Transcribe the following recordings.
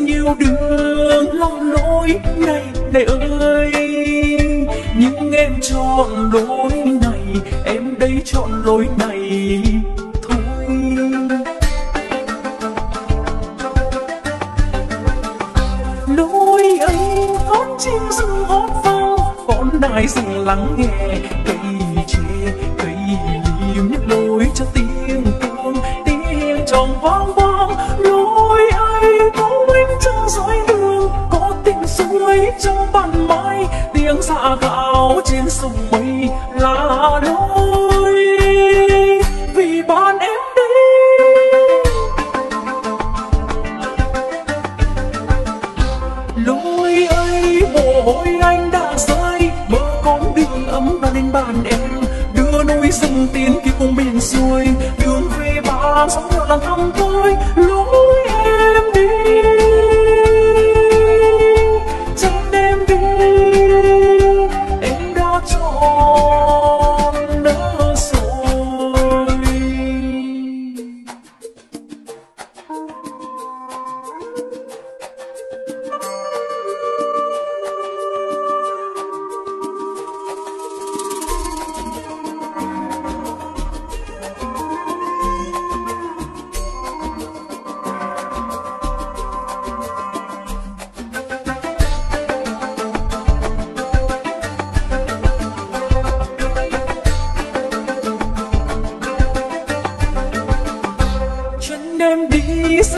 nhiều đường lo lối này này ơi. Nhưng em chọn lối này, em đây chọn lối này thôi. Lối ấy chim rừng hót vang con nai rừng lắng nghe, cây tre cây liềm nhắc lối cho tim dạ gạo trên sông mây là lối vì bạn em đi. Lối ấy, mồ hôi anh đã rơi mơ con đường ấm đã lên bàn em. Đưa núi rừng tiến kia cùng biển xuôi, đường về ba sóng nhựa là thăm tôi, lối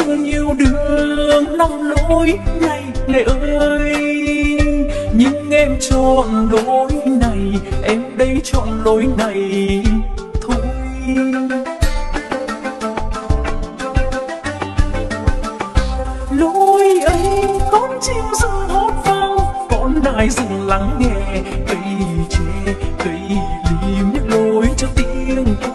thương yêu nhiều đường lòng lối này này ơi nhưng em chọn lối này, em đây chọn lối này thôi. Lối ấy con chim rừng hót vang, con nai rừng lắng nghe, cây tre, cây liềm những lối cho tiếng chuông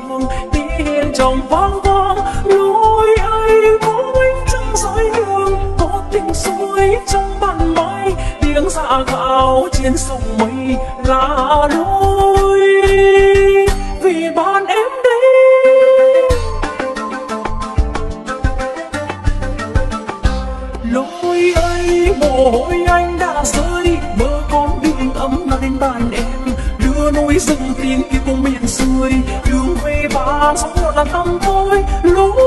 xa gạo trên sông mây là lối vì bạn em đây. Lối ấy, mồ hôi anh đã rơi. Mơ con đường ấm đã lên bàn em. Đưa núi rừng tiếng kia cùng miền xuôi. Đường về ba sóng là thăm tôi. Lối